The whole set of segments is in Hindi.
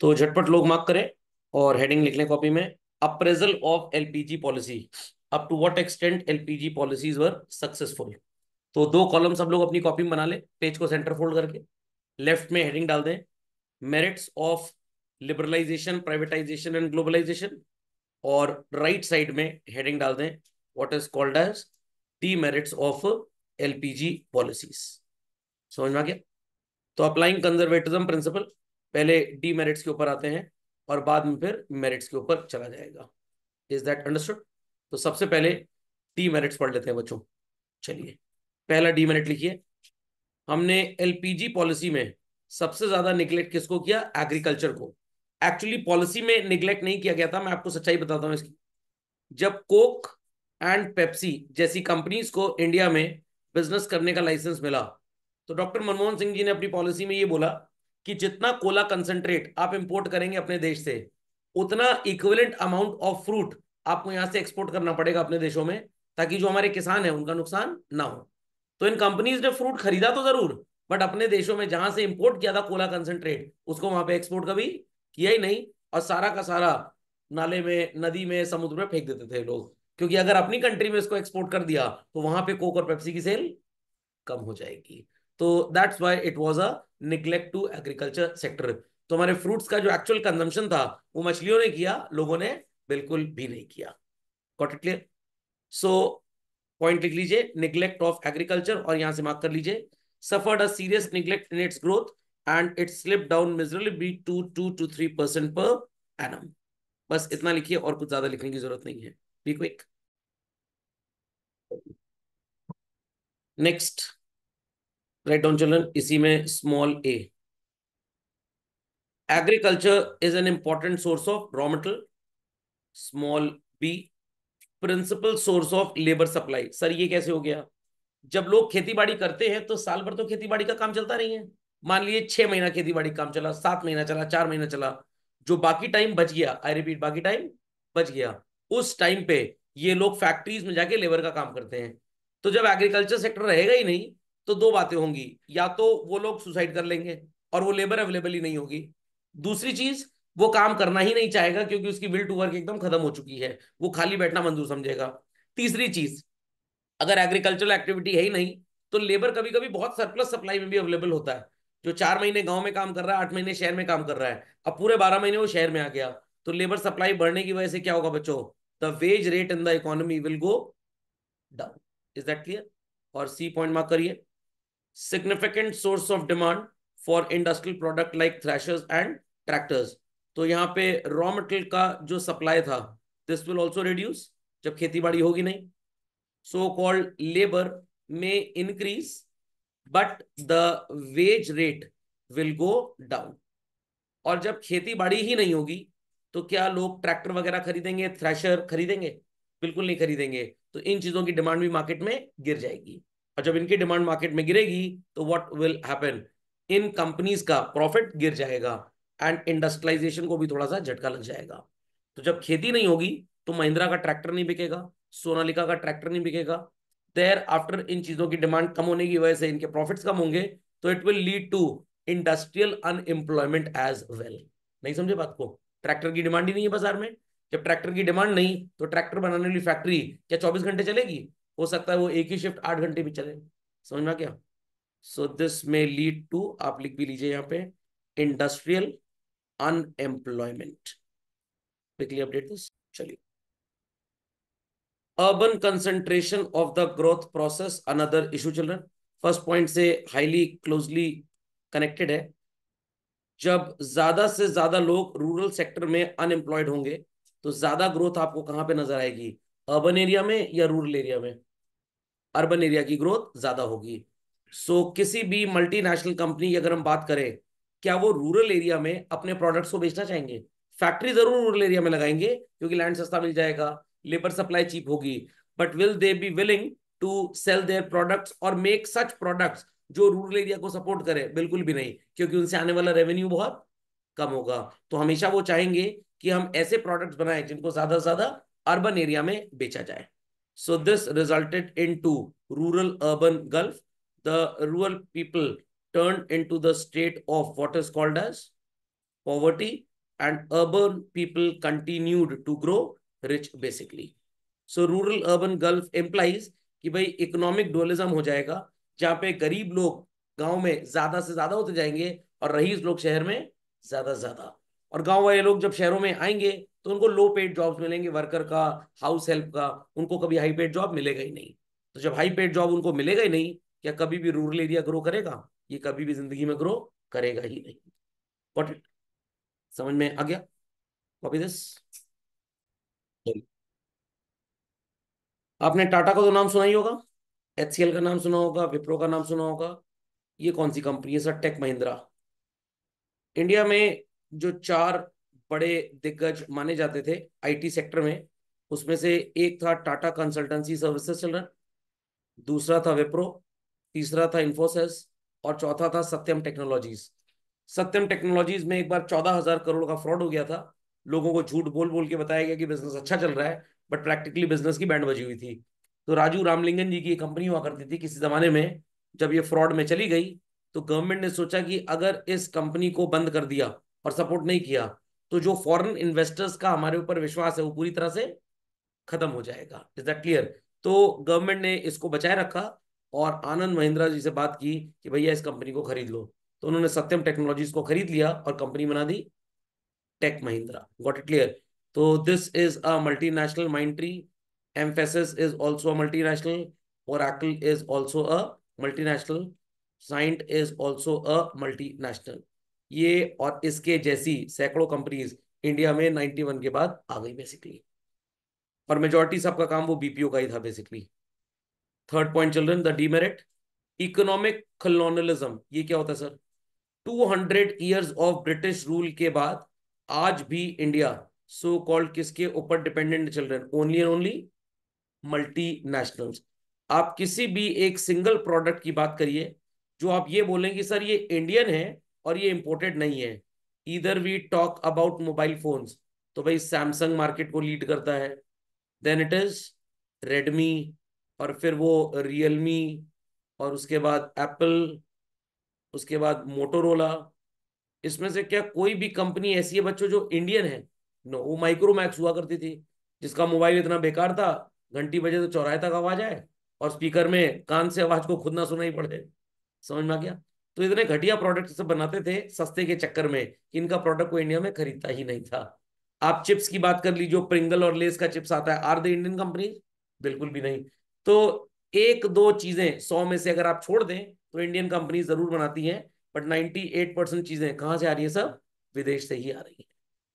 तो झटपट लोग मार्क करें और हेडिंग लिख लें कॉपी में appraisal of LPG policy up to what extent LPG policies were successful तो दो कॉलम सब लोग अपनी कॉपी में बना ले पेज को सेंटर फोल्ड करके लेफ़्ट में हेडिंग डाल दें merits of liberalisation privatisation and globalisation और राइट right साइड में हेडिंग डाल दें what is called as demerits of LPG policies समझ में आ गया? तो अप्लाइंग कंजर्वेटिज्म प्रिंसिपल पहले डी मेरिट्स के ऊपर आते हैं और बाद में फिर मेरिट्स के ऊपर चला जाएगा। इज़ दैट अंडरस्टूड तो सबसे पहले डी मेरिट्स पढ़ लेते हैं बच्चों। चलिए, पहला डी मेरिट लिखिए। हमने एलपीजी पॉलिसी में सबसे ज़्यादा निग्लेक्ट किसको किया? एग्रीकल्चर को। एक्चुअली पॉलिसी में निग्लेक्ट नहीं किया गया था, मैं आपको सच्चाई बताता हूँ इसकी। जब कोक एंड पेप्सी जैसी कंपनीज़ को इंडिया में बिज़नेस करने का लाइसेंस मिला तो डॉक्टर मनमोहन सिंह जी ने अपनी पॉलिसी में ये बोला कि जितना कोला कंसेंट्रेट आप इंपोर्ट करेंगे अपने देश से, उतना इक्विवेलेंट अमाउंट ऑफ़ फ्रूट आपको यहाँ से एक्सपोर्ट करना पड़ेगा अपने देशों में, ताकि जो हमारे किसान है, उनका नुकसान ना हो। तो इन कंपनीज़ ने फ्रूट खरीदा तो ज़रूर बट अपने देशों में जहाँ से इंपोर्ट किया था कोला कंसेंट्रेट उसको वहाँ पे एक्सपोर्ट कभी किया ही नहीं, और सारा का सारा नाले में, नदी में, समुद्र में फेंक देते थे लोग। क्योंकि अगर अपनी कंट्री में इसको एक्सपोर्ट कर दिया तो वहाँ पे कोक और पेप्सी की सेल कम हो जाएगी। तो that's why it was a neglect to agriculture sector तो हमारे फ्रूट्स का जो एक्चुअल कंजम्पशन था, वो मछलियों ने किया, लोगों ने बिल्कुल भी नहीं किया। Got it clear so point लिख लीजिए निग्लेक्ट ऑफ़ एग्रीकल्चर और यहाँ से मार्क कर लीजिए। Suffered a serious neglect in its growth, and it slipped down miserably to 2 to 3 percent per annum. बस इतना लिखिए, और कुछ ज़्यादा लिखने की ज़रूरत नहीं है। Be quick next write down children इसी में small A agriculture is an important source of raw material small B principal source of labour supply sir ये कैसे हो गया? जब लोग खेती बाड़ी करते हैं तो साल भर तो खेती बाड़ी का काम चलता नहीं है। मान लीजिए छह महीना खेती बाड़ी काम चला, सात महीना चला, चार महीना चला, जो बाकी टाइम बच गया आई रिपीट बाकी टाइम बच गया, उस टाइम पे ये लोग फैक्ट्रीज में जाके लेबर का काम करते हैं। तो जब एग्रीकल्चर सेक्टर रहेगा ही नहीं तो दो बातें होंगी, या तो वो लोग सुसाइड कर लेंगे और वो लेबर अवेलेबल ही नहीं होगी। दूसरी चीज़, वो काम करना ही नहीं चाहेगा क्योंकि उसकी विल टू वर्क एकदम खत्म हो चुकी है, वो खाली बैठना मंजूर समझेगा। तीसरी चीज़, अगर एग्रीकल्चरल एक्टिविटी है ही नहीं तो लेबर कभी कभी बहुत सरप्लस सप्लाई में भी अवेलेबल होता है। जो चार महीने गाँव में काम कर रहा है, आठ महीने शहर में काम कर रहा है, अब पूरे बारह महीने वो शहर में आ गया। तो लेबर सप्लाई बढ़ने की वजह से क्या होगा बच्चों? The wage rate in the economy will go down is that clear और सी पॉइंट मार्क करिए। Significant source of demand for industrial product like threshers and tractors तो यहाँ पे रॉ मटेरियल का जो सप्लाई था दिस विल ऑल्सो रिड्यूस जब खेती बाड़ी होगी नहीं। So called labor may increase, but the wage rate will go down. और जब खेती बाड़ी ही नहीं होगी तो क्या लोग ट्रैक्टर वगैरह खरीदेंगे थ्रेशर खरीदेंगे? बिल्कुल नहीं खरीदेंगे। तो इन चीज़ों की डिमांड भी मार्केट में गिर जाएगी। और जब इनकी डिमांड मार्केट में गिरेगी तो what will happen in companies का प्रॉफिट गिर जाएगा एंड इंडस्ट्रियलाइजेशन को भी थोड़ा सा झटका लग जाएगा। तो जब खेती नहीं होगी तो महिंद्रा का ट्रैक्टर नहीं बिकेगा, सोनालिका का ट्रैक्टर नहीं बिकेगा। देर आफ्टर इन चीज़ों की डिमांड कम होने की वजह से इनके प्रॉफिट्स कम होंगे तो it will lead to industrial unemployment as well नहीं समझे बात को? ट्रैक्टर की डिमांड ही नहीं है बाज़ार में। जब ट्रैक्टर की डिमांड नहीं तो ट्रैक्टर बनाने वाली फैक्ट्री क्या 24 घंटे चलेगी? हो सकता है वो एक ही शिफ्ट आठ घंटे भी चले। समझना क्या? सो दिस में लीड टू आप लिख भी लीजिए यहाँ पे industrial unemployment quickly update this चलिए। Urban concentration of the growth process another issue children first point से हाईली क्लोजली कनेक्टेड है। जब ज़्यादा से ज़्यादा लोग रूरल सेक्टर में अनएम्प्लॉयड होंगे तो ज़्यादा ग्रोथ आपको कहाँ पे नज़र आएगी? अर्बन एरिया में या रूरल एरिया में? अर्बन एरिया की ग्रोथ ज़्यादा होगी। सो so, किसी भी मल्टीनेशनल कंपनी की अगर हम बात करें क्या वो रूरल एरिया में अपने प्रोडक्ट्स को बेचना चाहेंगे? फैक्ट्री ज़रूर रूरल एरिया में लगाएँगे क्योंकि लैंड सस्ता मिल जाएगा लेबर सप्लाई चीप होगी। But will they be willing to sell their products और मेक सच प्रोडक्ट्स जो रूरल एरिया को सपोर्ट करे? बिल्कुल भी नहीं क्योंकि उनसे आने वाला रेवेन्यू बहुत कम होगा। तो हमेशा वो चाहेंगे कि हम ऐसे प्रोडक्ट्स बनाएँ जिनको ज़्यादा से ज़्यादा अर्बन एरिया में बेचा जाए। Resulted into rural urban gulf the rural people turn into the state of what is called as poverty, and urban people continued to grow rich, basically. So rural urban gulf implies कि भाई इकोनॉमिक डुअलिज्म हो जाएगा, जहाँ पे गरीब लोग गाँव में ज़्यादा से ज़्यादा होते जाएँगे और रईस शहर में ज़्यादा से ज़्यादा। और गाँव वाले लोग जब शहरों में आएँगे तो उनको लो पेड जॉब्स मिलेंगे वर्कर का हाउस हेल्प का, उनको कभी हाई पेड जॉब मिलेगा ही नहीं। तो जब हाई पेड जॉब उनको मिलेगा ही नहीं, क्या कभी भी रूरल एरिया ग्रो करेगा? ये कभी भी ज़िंदगी में ग्रो करेगा ही नहीं। वॉट इट समझ में आ गया? कॉपी दिस आपने टाटा का तो नाम सुना ही होगा? एचसीएल का नाम सुना होगा? विप्रो का नाम सुना होगा? ये कौन सी कंपनी है? सर टेक महिंद्रा इंडिया में जो चार बड़े दिग्गज माने जाते थे आईटी सेक्टर में, उसमें से एक था टाटा कंसल्टेंसी सर्विसेज़ चिल्ड्रन दूसरा था विप्रो तीसरा था इन्फोसिस और चौथा था सत्यम टेक्नोलॉजीज़ सत्यम टेक्नोलॉजीज़ में एक बार चौदह हज़ार करोड़ का फ्रॉड हो गया था। लोगों को झूठ बोल बोल के बताया गया कि बिज़नेस अच्छा चल रहा है बट प्रैक्टिकली बिज़नेस की बैंड बजी हुई थी। तो राजू रामलिंगन जी की एक कंपनी हुआ करती थी किसी जमाने में, जब ये फ्रॉड में चली गई तो गवर्नमेंट ने सोचा कि अगर इस कंपनी को बंद कर दिया और सपोर्ट नहीं किया तो जो फॉरेन इन्वेस्टर्स का हमारे ऊपर विश्वास है, वो पूरी तरह से खत्म हो जाएगा। इज़ दैट क्लियर तो गवर्नमेंट ने इसको बचाए रखा और आनंद महिंद्रा जी से बात की कि भैया इस कंपनी को खरीद लो। तो उन्होंने सत्यम टेक्नोलॉजीज़ को खरीद लिया और कंपनी बना दी Tech Mahindra. Got it clear तो this is a multinational Mindtree Mphasis is also Oracle is also a multinational. Cyient is also a multinational ये और इसके जैसी सैकड़ों कंपनीज़ इंडिया में 91 के बाद आ गई बेसिकली और मेजोरिटी सबका काम वो बीपीओ का ही था basically third point children the demerit economic colonialism ये क्या होता है sir 200 years of British rule के बाद आज भी इंडिया सो कॉल्ड किसके ऊपर dependent children only and only multinationals आप किसी भी एक सिंगल प्रोडक्ट की बात करिए, जो आप ये बोलेंगे सर ये इंडियन है और ये इंपोर्टेड नहीं है। इधर we talk about mobile phones तो भाई सैमसंग मार्केट को लीड करता है। देन इट इज़ रेडमी और फिर वो रियलमी और उसके बाद एप्पल उसके बाद मोटोरोला इसमें से क्या कोई भी कंपनी ऐसी है बच्चों जो इंडियन है? नो वो माइक्रोमैक्स हुआ करती थी, जिसका मोबाइल इतना बेकार था, घंटी बजे तो चौराहे तक आवाज़ आए और स्पीकर में कान से आवाज़ को खुद ना सुनाई पड़े। समझ में आ गया? तो इतने घटिया प्रोडक्ट सब बनाते थे, सस्ते के चक्कर में इनका प्रोडक्ट को इंडिया में खरीदता ही नहीं था। आप चिप्स की बात कर लीजिए प्रिंगल और लेस का चिप्स आता है आर द इंडियन कंपनी बिल्कुल भी नहीं। तो एक दो चीज़ें, सौ में से अगर आप छोड़ दें तो इंडियन कंपनी ज़रूर बनाती हैं बट 98 परसेंट चीज़ें, कहाँ से आ रही है सब? विदेश से ही आ रही है।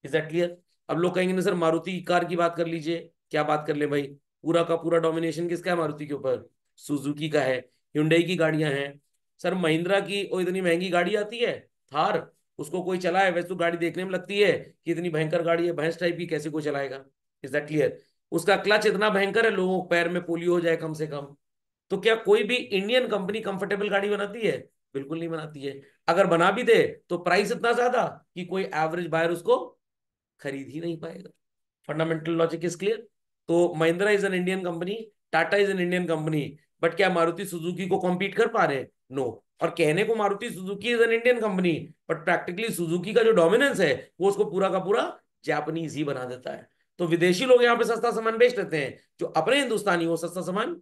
इज़ दैट क्लियर अब लोग कहेंगे ना सर, मारुति कार की बात कर लीजिए, क्या बात कर ले भाई? पूरा का पूरा डोमिनेशन किसका है मारुति के ऊपर? सुजुकी का है हुडई की गाड़ियाँ हैं सर महिंद्रा की वो इतनी महँगी गाड़ी आती है, थार, उसको कोई चलाए, वैसे तो गाड़ी देखने में लगती है कि इतनी भयंकर गाड़ी है, भैंस टाइप की कैसे कोई चलाएगा? इज़ दैट क्लियर उसका क्लच इतना भयंकर है, लोगों पैर में पोलियो हो जाए कम से कम। तो क्या कोई भी इंडियन कंपनी कंफर्टेबल गाड़ी बनाती है? बिल्कुल नहीं बनाती है। अगर बना भी दे तो प्राइस इतना ज़्यादा कि कोई एवरेज बायर उसको खरीद ही नहीं पाएगा। फंडामेंटल लॉजिक इज़ क्लियर तो Mahindra is an Indian company Tata is an Indian company but क्या मारुति सुजुकी को कॉम्पीट कर पा रहे नो और कहने को Maruti Suzuki is an Indian company but practically Suzuki का जो डोमिनेंस है, वो उसको पूरा का पूरा जापानीज ही बना देता है। तो विदेशी लोग यहाँ पे सस्ता सामान बेच लेते हैं, जो अपने हिंदुस्तानी वो सस्ता सामान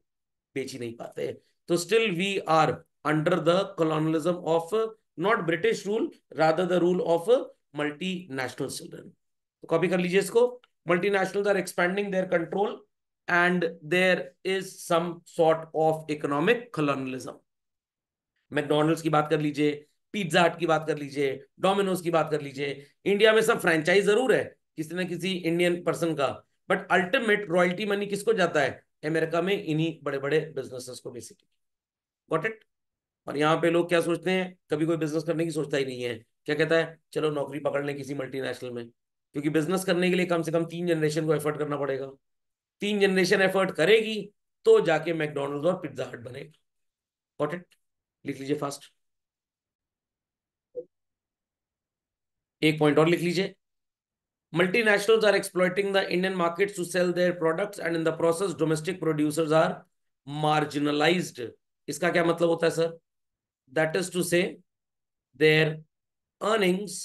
बेच ही नहीं पाते। तो still we are under the colonialism of not British rule rather the rule of multinational children तो कॉपी कर लीजिए इसको। Multinationals are expanding their control and there is some sort of economic colonialism McDonald's की बात कर लीजिए, पिज्जा हट की बात कर लीजिए, डोमिनोज की बात कर लीजिए, इंडिया में सब फ्रेंचाइज ज़रूर है, किसी ना किसी इंडियन पर्सन का। बट अल्टीमेट रॉयल्टी मनी किसको जाता है? अमेरिका में इन्हीं बड़े बड़े बिजनेसेस को बेसिकली गॉट इट और यहाँ पे लोग क्या सोचते हैं? कभी कोई बिज़नेस करने की सोचता ही नहीं है। क्या कहता है? चलो नौकरी पकड़ लें किसी मल्टीनेशनल में। क्योंकि बिज़नेस करने के लिए कम से कम तीन जनरेशन को एफर्ट करना पड़ेगा। तीन जनरेशन एफर्ट करेगी तो जाके मैकडोनल्ड और पिज्जा हट बनेगा। गॉट इट लिख लीजिए फास्ट एक पॉइंट और लिख लीजिए। Multinationals are exploiting the Indian market to sell their products and in the process domestic producers are marginalised इसका क्या मतलब होता है sir that is to say their earnings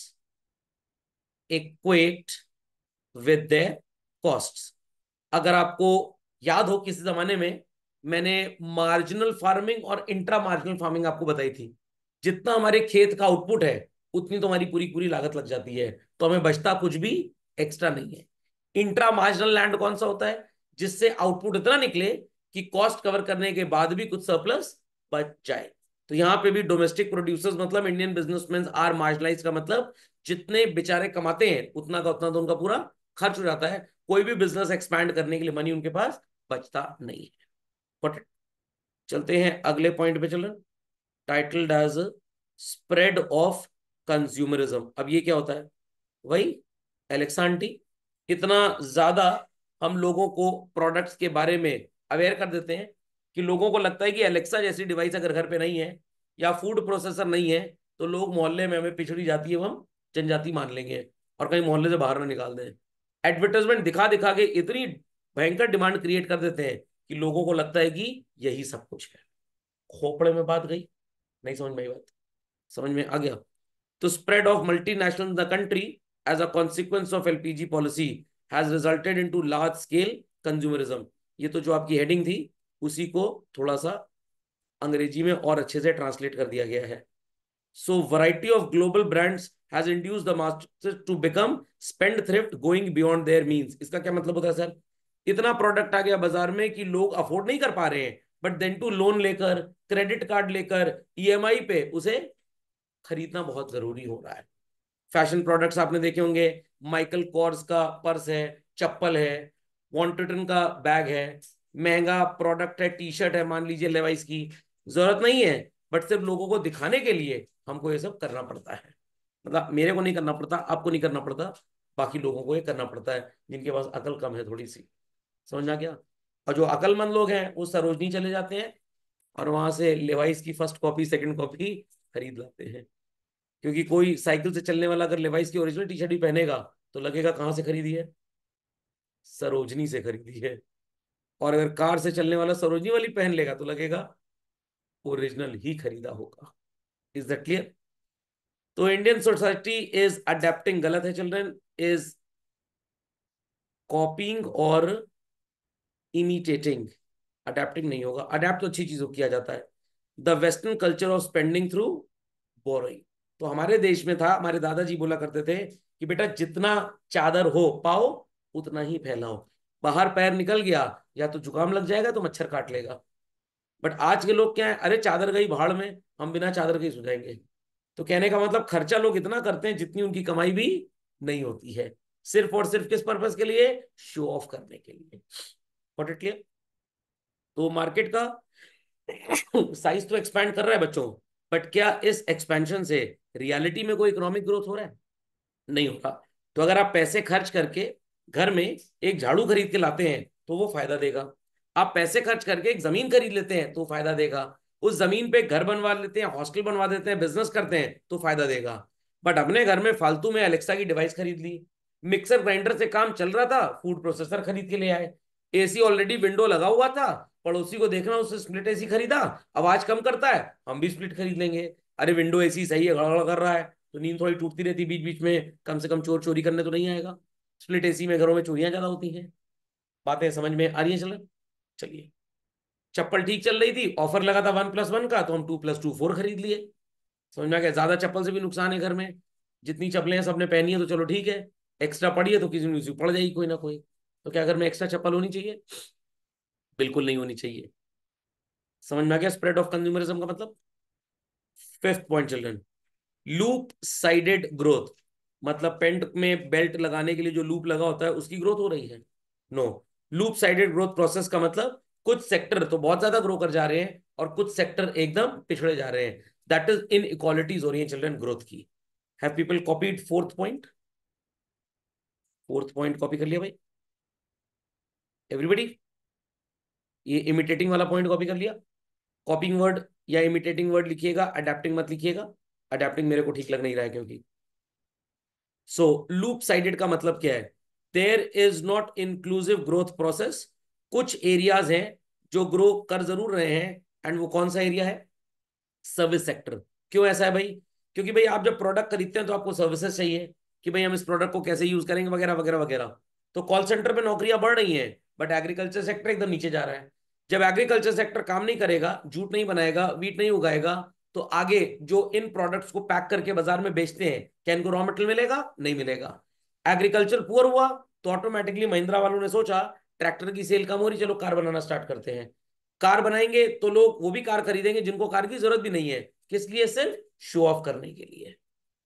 equate with their costs अगर आपको याद हो किसी जमाने में मैंने मार्जिनल फ़ार्मिंग और इंट्रा मार्जिनल फ़ार्मिंग आपको बताई थी। जितना हमारे खेत का आउटपुट है, उतनी तो हमारी पूरी पूरी लागत लग जाती है। तो हमें बचता कुछ भी एक्स्ट्रा नहीं है। इंट्रा मार्जिनल लैंड कौन सा होता है? जिससे आउटपुट इतना निकले कि कॉस्ट कवर करने के बाद भी कुछ सरप्लस बच जाए। तो यहाँ पे भी डोमेस्टिक प्रोड्यूसर्स मतलब इंडियन बिजनेसमैन आर मार्जिनलाइज का मतलब जितने बेचारे कमाते हैं, उतना का उतना तो उनका पूरा खर्च हो जाता है। कोई भी बिज़नेस एक्सपैंड करने के लिए मनी उनके पास बचता नहीं है। चलते हैं अगले पॉइंट पे चलें title as spread of consumerism अब ये क्या होता है? वही एलेक्सांटी इतना ज़्यादा हम लोगों को प्रोडक्ट्स के बारे में अवेयर कर देते हैं कि लोगों को लगता है कि एलेक्सा जैसी डिवाइस अगर घर पे नहीं है या फ़ूड प्रोसेसर नहीं है तो लोग मोहल्ले में हमें पिछड़ी जाती है हम जनजाति मान लेंगे और कहीं मोहल्ले से बाहर ना निकाल दें। एडवर्टाइजमेंट दिखा दिखा के इतनी भयंकर डिमांड क्रिएट कर देते हैं कि लोगों को लगता है कि यही सब कुछ है। खोपड़े में बात गई? नहीं समझ में बात। समझ में आ गया। तो spread of multinational in the country as a consequence of LPG policy has resulted into large scale consumerism ये तो जो आपकी हेडिंग थी, उसी को थोड़ा सा अंग्रेज़ी में और अच्छे से ट्रांसलेट कर दिया गया है। So variety of global brands has induce the masters to become spendthrift going beyond their means इसका क्या मतलब होता है, सर? इतना प्रोडक्ट आ गया बाज़ार में कि लोग अफोर्ड नहीं कर पा रहे हैं। बट देन टू लोन लेकर क्रेडिट कार्ड लेकर ईएमआई पे उसे खरीदना बहुत ज़रूरी हो रहा है। फ़ैशन प्रोडक्ट्स आपने देखे होंगे। माइकल कॉर्स का पर्स है, चप्पल है वॉन्टिटन का बैग है, महँगा प्रोडक्ट है टी शर्ट है, मान लीजिए लेवाइस की। ज़रूरत नहीं है बट सिर्फ़ लोगों को दिखाने के लिए हमको ये सब करना पड़ता है। मतलब मेरे को नहीं करना पड़ता, आपको नहीं करना पड़ता, बाकी लोगों को ये करना पड़ता है, जिनके पास अकल कम है थोड़ी सी। समझ आ गया? और जो अकलमंद लोग हैं, वो सरोजनी चले जाते हैं और वहाँ से लेवाइस की फ़र्स्ट कॉपी सेकंड कॉपी खरीद लाते हैं। क्योंकि कोई साइकिल से चलने वाला अगर लेवाइस की ओरिजिनल टी शर्ट भी पहनेगा तो लगेगा कहाँ से खरीदी है? सरोजनी से खरीदी है। और अगर कार से चलने वाला सरोजनी वाली पहन लेगा तो लगेगा ओरिजिनल ही खरीदा होगा। इज़ दैट क्लियर तो इंडियन सोसाइटी इज़ अडेप्टिंग गलत है चिल्ड्रन इज़ कॉपिंग और इमिटेटिंग अडेप्टिंग नहीं होगा। अडेप्ट तो अच्छी चीज़ों किया जाता है। The western culture of spending through borrowing तो हमारे देश में था, हमारे दादाजी बोला करते थे कि बेटा, जितना चादर हो पाओ, उतना ही फैलाओ। बाहर पैर निकल गया, या तो जुकाम लग जाएगा तो मच्छर काट लेगा। बट आज के लोग क्या है, अरे चादर गई भाड़ में, हम बिना चादर के सुझाएँगे तो कहने का मतलब खर्चा लोग इतना करते हैं जितनी उनकी कमाई भी नहीं होती है। सिर्फ़ और सिर्फ़ किस पर्पज के लिए? शो ऑफ़ करने के लिए। वॉट इट क्लियर तो मार्केट का साइज़ तो एक्सपैंड कर रहा है बच्चों बट क्या इस एक्सपेंशन से रियलिटी में कोई इकोनॉमिक ग्रोथ हो रहा है? नहीं होगा तो अगर आप पैसे खर्च करके घर में एक झाड़ू खरीद के लाते हैं तो वो फ़ायदा देगा। आप पैसे खर्च करके एक ज़मीन खरीद लेते हैं तो फ़ायदा देगा। उस ज़मीन पे घर बनवा लेते हैं हॉस्टल बनवा देते हैं बिज़नेस करते हैं तो फ़ायदा देगा। बट अपने घर में फालतू में अलेक्सा की डिवाइस खरीद ली। मिक्सर ग्राइंडर से काम चल रहा था फ़ूड प्रोसेसर खरीद के ले आए। एसी ऑलरेडी विंडो लगा हुआ था, पड़ोसी को देखना, उससे स्प्लिट एसी खरीदा आवाज़ कम करता है, हम भी स्प्लिट खरीद लेंगे। अरे विंडो एसी सही है गड़गड़ कर रहा है तो नींद थोड़ी टूटती रहती बीच बीच में, कम से कम चोर चोरी करने तो नहीं आएगा। स्प्लिट एसी में घरों में चोरियाँ ज़्यादा होती हैं। बातें समझ में आ रही है, चले, चलिए। चप्पल ठीक चल रही थी ऑफ़र लगा था वन प्लस वन का तो हम टू प्लस टू फोर खरीद लिए। समझ में आ गया, ज़्यादा चप्पल से भी नुकसान है घर में। जितनी चप्पलें हैं, सबने पहनी है तो चलो ठीक है। एक्स्ट्रा पड़ी है तो किसी ने पड़ जाएगी, कोई ना कोई। तो क्या घर में एक्स्ट्रा चप्पल होनी चाहिए? बिल्कुल नहीं होनी चाहिए। समझ में आ गया स्प्रेड ऑफ़ कंज्यूमरिज्म का मतलब? Fifth point children lopsided growth मतलब पेंट में बेल्ट लगाने के लिए जो लूप लगा होता है, उसकी ग्रोथ हो रही है? No lopsided growth process का मतलब कुछ सेक्टर तो बहुत ज़्यादा ग्रो कर जा रहे हैं और कुछ सेक्टर एकदम पिछड़े जा रहे हैं। दैट इज़ इन इक्वालिटीज हो रही है चिल्ड्रन ग्रोथ की। Have people copied fourth point fourth point copy कर लिया भाई। एवरीबडी ये इमिटेटिंग वाला पॉइंट कॉपी कर लिया। कॉपिंग वर्ड या इमिटेटिंग वर्ड लिखिएगा अडेप्टिंग मत लिखिएगा। अडेप्टिंग मेरे को ठीक लग नहीं रहा है क्योंकि। सो लूप साइडेड का मतलब क्या है? There is not inclusive growth process कुछ एरियाज़ हैं जो ग्रो कर ज़रूर रहे हैं। एंड वो कौन सा एरिया है? सर्विस सेक्टर क्यों ऐसा है भाई? क्योंकि भाई आप जब प्रोडक्ट खरीदते हैं तो आपको सर्विसेज़ चाहिए। कि भाई हम इस प्रोडक्ट को कैसे यूज़ करेंगे वगैरह वगैरह वगैरह। तो कॉल सेंटर पे नौकरियाँ बढ़ रही हैं। बट एग्रीकल्चर सेक्टर एकदम नीचे जा रहा है। जब एग्रीकल्चर सेक्टर काम नहीं करेगा, जूट नहीं बनाएगा वीट नहीं उगाएगा तो आगे जो इन प्रोडक्ट्स को पैक करके बाज़ार में बेचते हैं, क्या इनको रॉ मटेरियल मिलेगा? नहीं मिलेगा। एग्रीकल्चर पुअर हुआ तो ऑटोमेटिकली महिंद्रा वालों ने सोचा ट्रैक्टर की सेल कम हो रही, चलो कार बनाना स्टार्ट करते हैं। कार बनाएँगे तो लोग वो भी कार खरीदेंगे, जिनको कार की ज़रूरत भी नहीं है। किस लिए? सिर्फ़ शो ऑफ़ करने के लिए।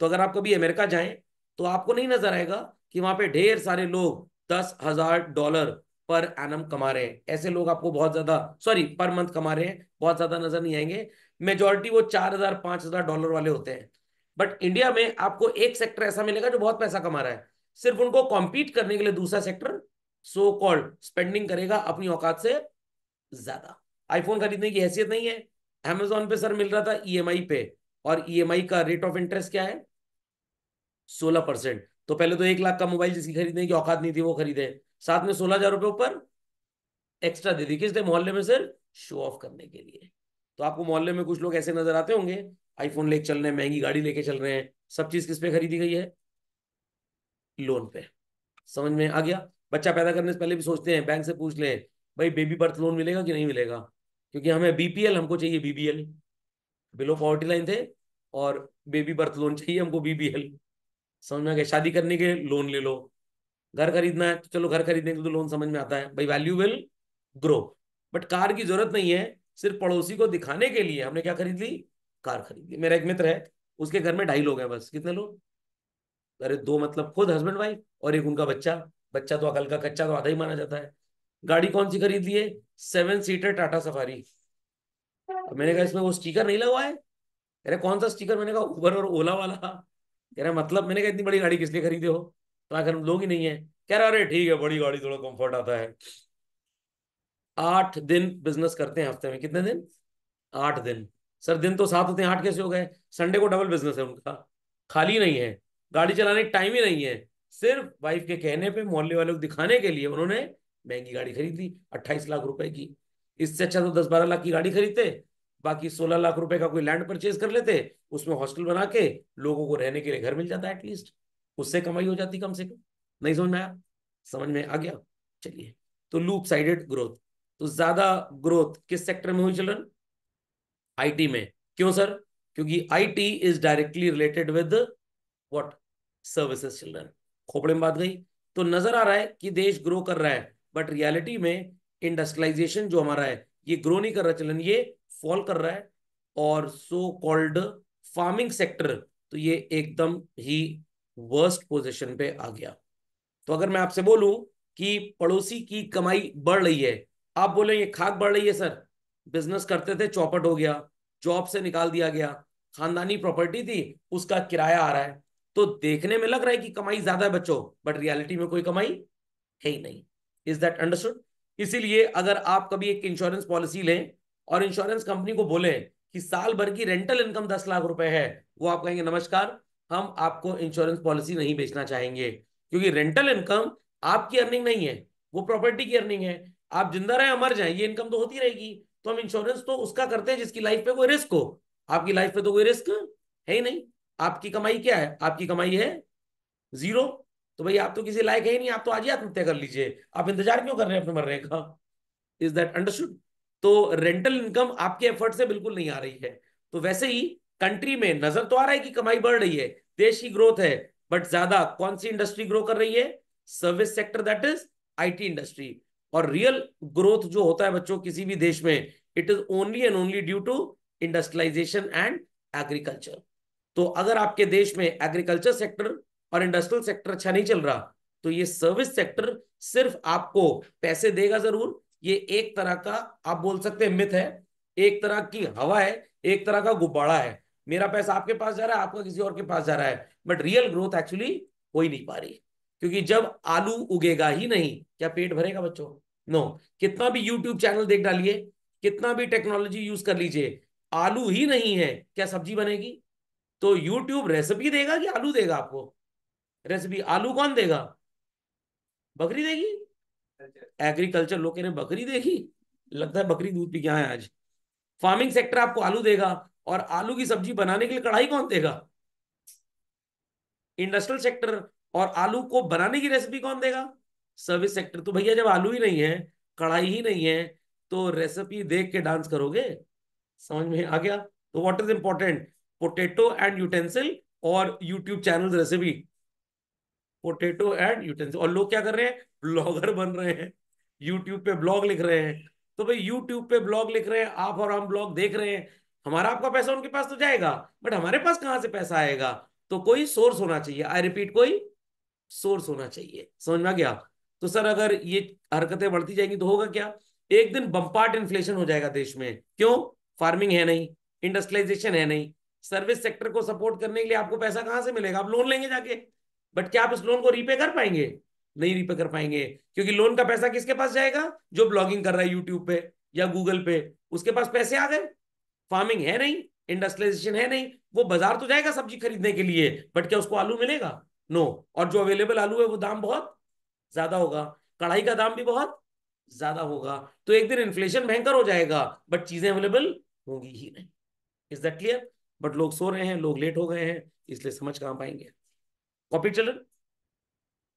तो अगर आप कभी अमेरिका जाएँ तो आपको नहीं नज़र आएगा कि वहाँ पे ढेर सारे लोग दस हज़ार डॉलर पर एनम कमा रहे हैं। ऐसे लोग आपको बहुत ज़्यादा सॉरी पर मंथ कमा रहे हैं। बहुत ज़्यादा नज़र नहीं आएँगे। मेजोरिटी वो चार हज़ार, पाँच हज़ार डॉलर वाले होते हैं। बट इंडिया में आपको एक सेक्टर ऐसा मिलेगा जो बहुत पैसा कमा रहा है। सिर्फ़ उनको कॉम्पीट करने के लिए दूसरा सेक्टर सो कॉल्ड स्पेंडिंग करेगा अपनी औकात से ज़्यादा। आईफोन खरीदने की हैसियत नहीं है। अमेजोन पे सर मिल रहा था ईएमआई पे। और ईएमआई का रेट ऑफ़ इंटरेस्ट क्या है? सोलह परसेंट। तो पहले तो एक लाख का मोबाइल जिसकी खरीदने की औकात नहीं थी, वो खरीदे। साथ में सोलह हज़ार रुपए ऊपर एक्स्ट्रा दे दी किस दे मोहल्ले में सिर्फ़ शो ऑफ़ करने के लिए। तो आपको मोहल्ले में कुछ लोग ऐसे नज़र आते होंगे आईफोन लेके चल रहे हैं, महँगी गाड़ी लेके चल रहे हैं, सब चीज़ किस पे खरीदी गई है? लोन पे। समझ में आ गया? बच्चा पैदा करने से पहले भी सोचते हैं बैंक से पूछ ले, भाई बेबी बर्थ लोन मिलेगा कि नहीं मिलेगा? क्योंकि हमें बीपीएल हमको चाहिए बीबीएल बिलो पॉवर्टी लाइन थे, और बेबी बर्थ लोन चाहिए हमको बीबीएल समझ में आ गया? शादी करने के लोन ले लो। घर खरीदना है तो चलो घर खरीदने के तो लोन समझ में आता है। भाई value will grow but car की ज़रूरत नहीं है, सिर्फ़ पड़ोसी को दिखाने के लिए हमने क्या खरीद ली? कार खरीद ली। मेरा एक मित्र है, उसके घर में ढाई लोग हैं बस। कितने लोग? अरे दो मतलब खुद हस्बैंड वाइफ और एक उनका बच्चा। बच्चा तो अकल का कच्चा तो आधा ही माना जाता है। गाड़ी कौन सी खरीद ली है? सेवन सीटर टाटा सफारी मैंने कहा, इसमें वो स्टिकर नहीं लगा है? अरे कौन सा स्टिकर मैंने कहा उबर और ओला वाला। कह रहा मतलब मैंने कहा, इतनी बड़ी गाड़ी किस लिए खरीदे हो? तो आखिर हम लोग ही नहीं है। कह रहा, अरे, ठीक है, बड़ी गाड़ी थोड़ा कंफर्ट आता है। आठ दिन बिज़नेस करते हैं हफ़्ते में। कितने दिन? आठ दिन। सर, दिन तो सात होते हैं, आठ कैसे हो गए? संडे को डबल बिज़नेस है उनका। खाली नहीं है। गाड़ी चलाने का टाइम ही नहीं है। सिर्फ़ वाइफ के कहने पे, मोहल्ले वालों को दिखाने के लिए उन्होंने महँगी गाड़ी खरीद, अट्ठाईस लाख रुपए की। इससे अच्छा तो दस बारह लाख की गाड़ी खरीदते, बाकी सोलह लाख रुपए का कोई लैंड परचेज कर लेते, उसमें हॉस्टल बना के लोगों को रहने के लिए घर मिल जाता है एटलीस्ट उससे कमाई हो जाती कम से कम। नहीं समझ में आया? समझ में आ गया? चलिए। तो लूप साइडेड ग्रोथ तो ज़्यादा ग्रोथ किस सेक्टर में हुई चिल्ड्रन आईटी में। क्यों सर? क्योंकि IT is directly related with what services children Khopde में बात गई। तो नज़र आ रहा है कि देश ग्रो कर रहा है बट रियलिटी में इंडस्ट्रियलाइजेशन जो हमारा है, ये ग्रो नहीं कर रहा चलन, ये फॉल कर रहा है। और सो कॉल्ड फ़ार्मिंग सेक्टर तो ये एकदम ही वर्स्ट पोजीशन पे आ गया। तो अगर मैं आपसे बोलूँ कि पड़ोसी की कमाई बढ़ रही है, आप बोले, ये खाक बढ़ रही है सर। बिज़नेस करते थे, चौपट हो गया जॉब से निकाल दिया गया, खानदानी प्रॉपर्टी थी, उसका किराया आ रहा है। तो देखने में लग रहा है कि कमाई ज़्यादा है बच्चों बट रियलिटी में कोई कमाई है ही नहीं। इज़ दैट अंडरस्टूड इसीलिए अगर आप कभी एक इंश्योरेंस पॉलिसी लें और इंश्योरेंस कंपनी को बोले कि साल भर की रेंटल इनकम दस लाख रुपए है, वो आप कहेंगे, नमस्कार हम आपको इंश्योरेंस पॉलिसी नहीं बेचना चाहेंगे, क्योंकि रेंटल इनकम आपकी अर्निंग नहीं है, वो प्रॉपर्टी की अर्निंग है। आप ज़िंदा रहे मर जाए, ये इनकम तो होती रहेगी। तो हम इंश्योरेंस तो उसका करते हैं जिसकी लाइफ पे कोई रिस्क हो। आपकी लाइफ पे तो कोई रिस्क है ही नहीं। आपकी कमाई क्या है? आपकी कमाई है ज़ीरो तो भाई आप तो किसी लायक है ही नहीं, आप तो आज ही आत्महत्या कर लीजिए। आप इंतज़ार क्यों कर रहे हैं अपने मरने का इज़ दैट अंडरस्टूड तो रेंटल इनकम आपके एफर्ट से बिल्कुल नहीं आ रही है। तो वैसे ही कंट्री में नज़र तो आ रहा है कि कमाई बढ़ रही है, देश की ग्रोथ है बट ज़्यादा कौन सी इंडस्ट्री ग्रो कर रही है? Service sector that is IT industry और रियल ग्रोथ जो होता है बच्चों किसी भी देश में it is only and only due to industrialisation and agriculture तो अगर आपके देश में एग्रीकल्चर सेक्टर और इंडस्ट्रियल सेक्टर अच्छा नहीं चल रहा तो ये सर्विस सेक्टर सिर्फ़ आपको पैसे देगा ज़रूर। ये एक तरह का, आप बोल सकते हैं मिथ है, एक तरह की हवा है, एक तरह का गुब्बारा है। मेरा पैसा आपके पास जा रहा है, आपका किसी और के पास जा रहा है। बट रियल ग्रोथ एक्चुअली हो ही नहीं पा रही। क्योंकि जब आलू उगेगा ही नहीं, क्या पेट भरेगा बच्चों? नो कितना भी यूट्यूब चैनल देख डालिए, कितना भी टेक्नोलॉजी यूज़ कर लीजिए, आलू ही नहीं है, क्या सब्ज़ी बनेगी? तो यूट्यूब रेसिपी देगा कि आलू देगा आपको? रेसिपी आलू कौन देगा? बकरी देगी? एग्रीकल्चर लोग बकरी देगी? लगता है बकरी दूध पी क्या है आज। फ़ार्मिंग सेक्टर आपको आलू देगा। और आलू की सब्ज़ी बनाने के लिए कढ़ाई कौन देगा? इंडस्ट्रियल सेक्टर और आलू को बनाने की रेसिपी कौन देगा? सर्विस सेक्टर तो भैया, जब आलू ही नहीं है, कढ़ाई ही नहीं है तो रेसिपी देख के डांस करोगे? समझ में आ गया? तो what is important potato and utensil और YouTube channel recipe potato and utensil और लोग क्या कर रहे हैं? ब्लॉगर बन रहे हैं। यूट्यूब पे ब्लॉग लिख रहे हैं। तो भाई यूट्यूब पे ब्लॉग लिख रहे हैं। आप और हम ब्लॉग देख रहे हैं। हमारा आपका पैसा उनके पास तो जाएगा बट हमारे पास कहाँ से पैसा आएगा? तो कोई सोर्स होना चाहिए। आई रिपीट कोई सोर्स होना चाहिए। समझ में आ गया? तो सर, अगर ये हरकतें बढ़ती जाएँगी तो होगा क्या? एक दिन बम्पार्ट इन्फ्लेशन हो जाएगा देश में। क्यों? फ़ार्मिंग है नहीं इंडस्ट्रियलाइजेशन है नहीं। सर्विस सेक्टर को सपोर्ट करने के लिए आपको पैसा कहाँ से मिलेगा? आप लोन लेंगे जाके। बट क्या आप इस लोन को रीपे कर पाएँगे? नहीं रीपे कर पाएँगे। क्योंकि लोन का पैसा किसके पास जाएगा? जो ब्लॉगिंग कर रहा है यूट्यूब पे या गूगल पे, उसके पास पैसे आ गए। फ़ार्मिंग है नहीं इंडस्ट्रियलाइजेशन है नहीं, वो बाज़ार तो जाएगा सब्ज़ी खरीदने के लिए बट क्या उसको आलू मिलेगा? नो और जो अवेलेबल आलू है, वो दाम बहुत ज़्यादा होगा। कढ़ाई का दाम भी बहुत ज़्यादा होगा। तो एक दिन इन्फ्लेशन भयंकर हो जाएगा बट चीज़ें अवेलेबल होंगी ही नहीं। इज़ दैट क्लियर बट लोग सो रहे हैं, लोग लेट हो गए हैं, इसलिए समझ कहाँ पाएँगे। कॉपी चिल्ड्रन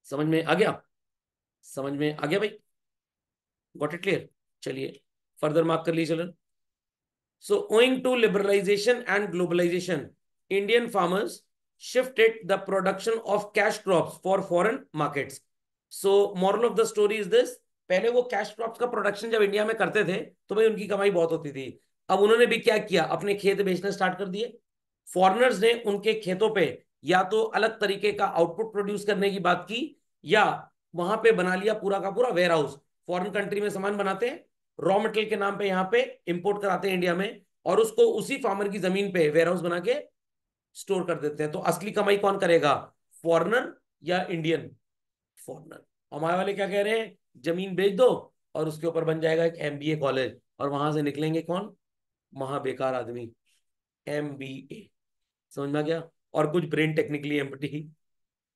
समझ में आ गया? समझ में आ गया भाई? गॉट इट क्लियर चलिए फर्दर मार्क कर लीजिए children so owing to liberalisation and globalisation Indian farmers shifted the production of cash crops for foreign markets. So, moral of the story is this. पहले वो कैश क्रॉप्स का प्रोडक्शन जब इंडिया में करते थे तो भाई उनकी कमाई बहुत होती थी। अब उन्होंने भी क्या किया? अपने खेत बेचना स्टार्ट कर दिए। फॉरनर्स ने उनके खेतों पे या तो अलग तरीके का आउटपुट प्रोड्यूस करने की बात की या वहाँ पे बना लिया पूरा का पूरा वेयर हाउस फॉरन कंट्री में सामान बनाते हैं। रॉ मटेरियल के नाम पे यहाँ पे इंपोर्ट कराते हैं इंडिया में और उसको उसी फार्मर की ज़मीन पे वेयर हाउस बना के स्टोर कर देते हैं। तो असली कमाई कौन करेगा? फॉरनर या इंडियन फॉरनर हमारे वाले क्या कह रहे हैं? ज़मीन बेच दो और उसके ऊपर बन जाएगा एक एमबीए कॉलेज और वहाँ से निकलेंगे कौन? महाबेकार आदमी। एम समझ में आ गया? और कुछ ब्रेन टेक्निकली एम्पटी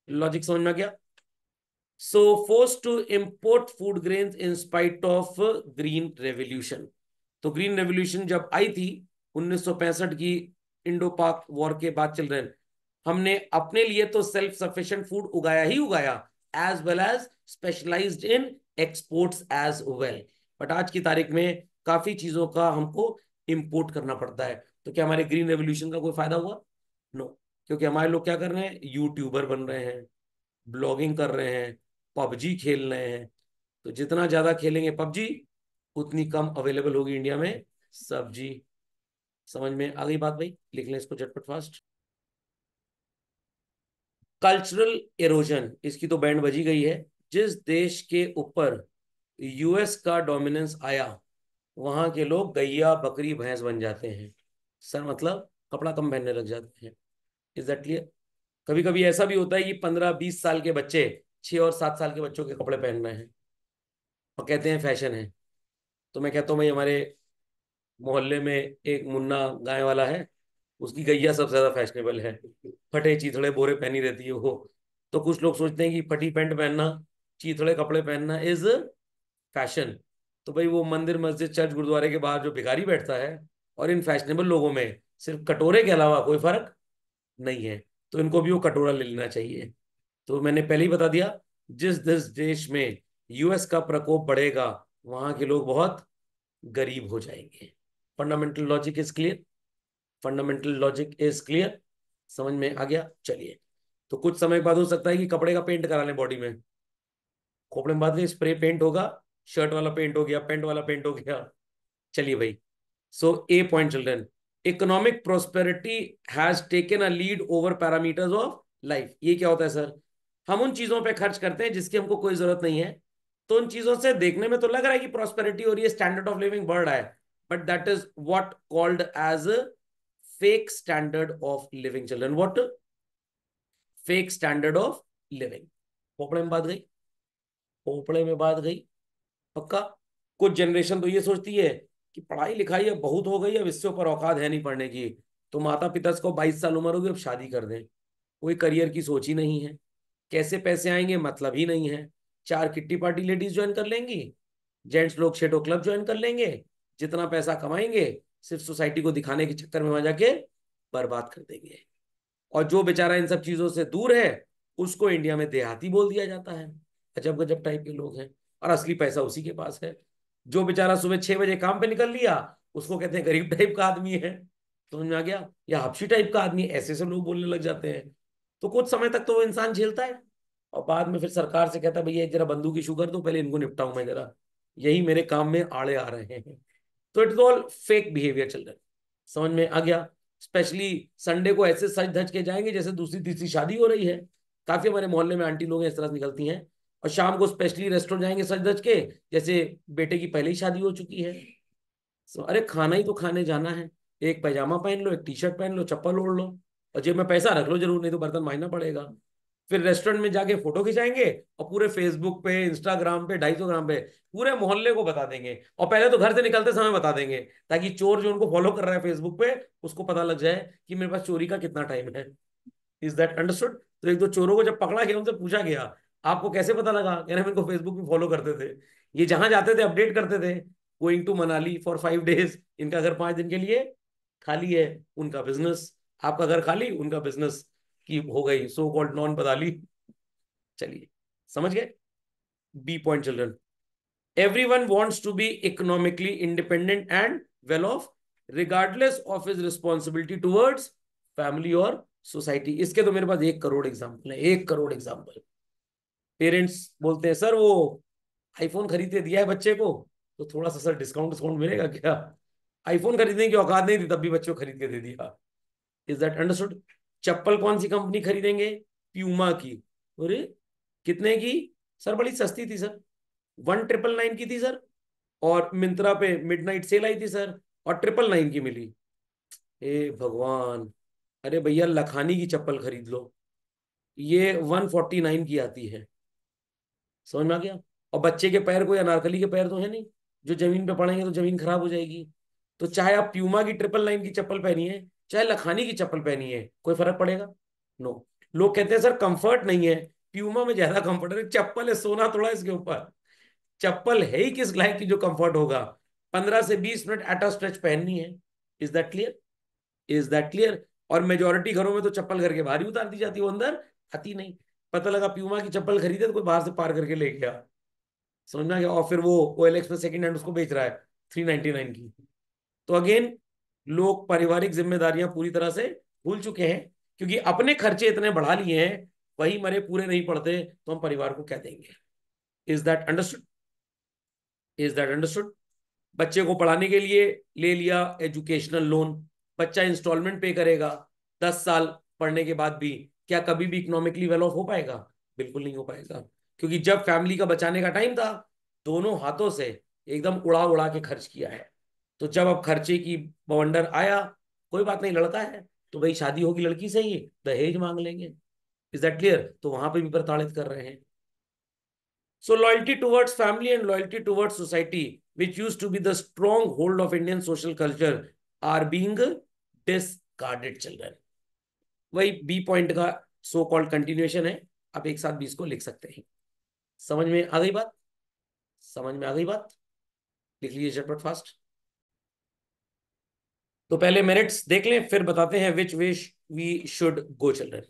लॉजिक समझ में आ गया? So force to import food grain in spite of green revolution तो ग्रीन रेवोल्यूशन जब आई थी 1965 की इंडो पाक वॉर के बाद चल रहे हमने अपने लिए तो सेल्फ सफिशिएंट फ़ूड उगाया ही उगाया as well as specialised in exports as well but आज की तारीख में काफ़ी चीज़ों का हमको इंपोर्ट करना पड़ता है। तो क्या हमारे ग्रीन रेवोल्यूशन का कोई फ़ायदा हुआ? No no. क्योंकि हमारे लोग क्या कर रहे हैं? यूट्यूबर बन रहे हैं ब्लॉगिंग कर रहे हैं पबजी खेल रहे हैं। तो जितना ज़्यादा खेलेंगे पबजी, उतनी कम अवेलेबल होगी इंडिया में सब्ज़ी। समझ में आ गई बात भाई? लिख लें इसको झटपट फास्ट कल्चरल एरोजन इसकी तो बैंड बजी गई है। जिस देश के ऊपर यूएस का डोमिनेंस आया, वहाँ के लोग गैया, बकरी, भैंस बन जाते हैं। सर मतलब कपड़ा कम पहनने लग जाते हैं। इज़ दैट क्लियर कभी कभी ऐसा भी होता है कि पंद्रह बीस साल के बच्चे छह और सात साल के बच्चों के कपड़े पहन रहे हैं। और कहते हैं, फ़ैशन है। तो मैं कहता हूँ, भाई, हमारे मोहल्ले में एक मुन्ना गाय वाला है, उसकी गैया सबसे ज़्यादा फैशनेबल है। फटे चीथड़े बोरे पहनी रहती है वो। तो कुछ लोग सोचते हैं कि फटी पैंट पहनना, चीथड़े कपड़े पहनना इज़ फ़ैशन। तो भाई, वो मंदिर, मस्जिद, चर्च, गुरुद्वारे के बाहर जो भिखारी बैठता है और इन फैशनेबल लोगों में सिर्फ़ कटोरे के अलावा कोई फ़र्क नहीं है। तो इनको भी वो कटोरा ले लेना चाहिए। तो मैंने पहले ही बता दिया, जिस जिस देश में यूएस का प्रकोप बढ़ेगा, वहाँ के लोग बहुत गरीब हो जाएँगे। Fundamental logic is clear fundamental logic is clear समझ में आ गया? चलिए। तो कुछ समय बाद हो सकता है कि कपड़े का पेंट करा लें बॉडी में। खोपड़े में बाद में स्प्रे पेंट होगा शर्ट वाला पेंट हो गया पेंट वाला पेंट हो गया। चलिए भाई। So A point children economic prosperity has taken a lead over parameters of life ये क्या होता है सर हम उन चीज़ों पे खर्च करते हैं जिसकी हमको कोई ज़रूरत नहीं है। तो उन चीज़ों से देखने में तो लग रहा है कि प्रॉस्पेरिटी रही है स्टैंडर्ड ऑफ़ लिविंग बढ़ रहा है। But that is what called as fake standard of living children what fake standard of living पोपड़े में बात गई? पोपड़े में बात गई? पक्का? कुछ जनरेशन तो ये सोचती है कि पढ़ाई लिखाई अब बहुत हो गई, अब इससे ऊपर औकात है नहीं पढ़ने की। तो माता पिता को बाईस साल उम्र होगी, अब शादी कर दें। कोई करियर की सोच ही नहीं है। कैसे पैसे आएँगे? मतलब ही नहीं है। चार किट्टी पार्टी लेडीज़ ज्वाइन कर लेंगी, जेंट्स लोग शेडो क्लब ज्वाइन कर लेंगे, जितना पैसा कमाएँगे, सिर्फ़ सोसाइटी को दिखाने के चक्कर में वहाँ जाके बर्बाद कर देंगे। और जो बेचारा इन सब चीज़ों से दूर है, उसको इंडिया में देहाती बोल दिया जाता है। अजब गजब टाइप के लोग हैं। और असली पैसा उसी के पास है। जो बेचारा सुबह छह बजे काम पे निकल लिया, उसको कहते हैं गरीब टाइप का आदमी है। समझ में आ गया? या हपशी टाइप का आदमी ऐसे ऐसे लोग बोलने लग जाते हैं। तो कुछ समय तक तो वो इंसान झेलता है। और बाद में फिर सरकार से कहता है, भैया जरा बंदूक की शुगर दो, पहले इनको निपटाऊ मैं जरा। यही मेरे काम में आड़े आ रहे हैं। तो it is all fake behaviour चल रहा है समझ में आ गया? स्पेशली संडे को ऐसे सज धज के जाएँगे जैसे दूसरी तीसरी शादी हो रही है। काफ़ी हमारे मोहल्ले में आंटी लोग इस तरह निकलती हैं। और शाम को स्पेशली रेस्टोरेंट जाएँगे सज धज के, जैसे बेटे की पहले ही शादी हो चुकी है। अरे, खाना ही तो खाने जाना है। एक पैजामा पहन लो, एक टी शर्ट पहन लो, चप्पल ओढ़ लो। और जेब में पैसा रख लो ज़रूर, नहीं तो बर्तन मांगना पड़ेगा। फिर रेस्टोरेंट में जाके फ़ोटो खिंचाएँगे और पूरे फेसबुक पे इंस्टाग्राम पे, ढाई सौ ग्राम पे पूरे मोहल्ले को बता देंगे। और पहले तो घर से निकलते समय बता देंगे, ताकि चोर जो उनको फॉलो कर रहा है फेसबुक पे, उसको पता लग जाए कि मेरे पास चोरी का कितना टाइम है। इज़ दैट अंडरस्टूड तो एक दो चोरों को जब पकड़ा गया, उनसे पूछा गया, आपको कैसे पता लगा? कह रहे इनको फेसबुक पे फॉलो करते थे। ये जहाँ जाते थे अपडेट करते थे going to Manali for five days इनका घर पाँच दिन के लिए खाली है, उनका बिज़नेस आपका घर खाली, उनका बिज़नेस की हो गई सो कॉल्ड नॉन बदाली चलिए, समझ गए? B point children everyone wants to be economically independent and well off regardless of his responsibility towards family और सोसाइटी इसके तो मेरे पास एक करोड़ एग्ज़ाम्पल है, एक करोड़ एग्ज़ाम्पल पेरेंट्स बोलते हैं, सर, वो आईफोन खरीद, दिया है बच्चे को? तो थोड़ा सा, सर डिस्काउंट डिस्काउंट मिलेगा क्या? आईफोन खरीदने की औकात नहीं थी, तब भी बच्चों को खरीद के दे दिया। इज़ दैट अंडरस्टूड चप्पल कौन सी कंपनी खरीदेंगे? प्यूमा की। अरे, कितने की? सर, बड़ी सस्ती थी, सर। वन ट्रिपल नाइन की थी, सर। और मिंत्रा पे मिडनाइट सेल आई थी, सर। और ट्रिपल नाइन की मिली। ए भगवान। अरे भैया, लखानी की चप्पल खरीद लो। ये वन फोर्टी नाइन की आती है। समझ में आ गया? और बच्चे के पैर को या नारकली के पैर तो है नहीं। जो ज़मीन पे पड़ेंगे तो ज़मीन खराब हो जाएगी। तो चाहे आप प्यूमा की ट्रिपल नाइन की चप्पल पहनिए चाहे लखानी की चप्पल पहनी है, कोई फ़र्क पड़ेगा? नो लोग कहते हैं, सर कंफर्ट नहीं है। प्यूमा में ज़्यादा कंफर्ट है। चप्पल है, सोना थोड़ा इसके ऊपर। चप्पल है ही किस लाइक की जो कंफर्ट होगा? पंद्रह से बीस मिनट एटा स्ट्रेच पहननी है। Is that clear is that clear और मेजोरिटी घरों में तो चप्पल घर के बाहर ही उतार दी जाती है, वो अंदर आती नहीं। पता लगा प्यूमा की चप्पल खरीदे तो कोई बाहर से पार करके ले गया। समझ में आ गया? और फिर वो ओ में सेकेंड हैंड उसको बेच रहा है थ्री नाइनटी नाइन की। तो अगेन लोग पारिवारिक जिम्मेदारियाँ पूरी तरह से भूल चुके हैं, क्योंकि अपने खर्चे इतने बढ़ा लिए हैं, वही मरे पूरे नहीं पड़ते तो हम परिवार को क्या देंगे? Is that understood is that understood बच्चे को पढ़ाने के लिए ले लिया एजुकेशनल लोन बच्चा इंस्टॉलमेंट पे करेगा, दस साल पढ़ने के बाद भी, क्या कभी भी इकोनॉमिकली वेल ऑफ़ हो पाएगा? बिल्कुल नहीं हो पाएगा, क्योंकि जब फैमिली का बचाने का टाइम था, दोनों हाथों से एकदम उड़ा उड़ा के खर्च किया है। तो जब अब खर्चे की बवंडर आया, कोई बात नहीं, लड़का है तो भाई शादी होगी लड़की से ही, दहेज मांग लेंगे। इज़ दैट क्लियर तो वहाँ पे भी प्रताड़ित कर रहे हैं। So loyalty towards family and loyalty towards society which used to be the stronghold of Indian social culture are being discarded children वही बी पॉइंट का सो कॉल्ड कंटिन्यूएशन है। आप एक साथ भी इसको लिख सकते हैं। समझ में आ गई बात? समझ में आ गई बात? लिख लीजिए झटपट फास्ट तो पहले मेरिट्स देख लें, फिर बताते हैं which wish we should go children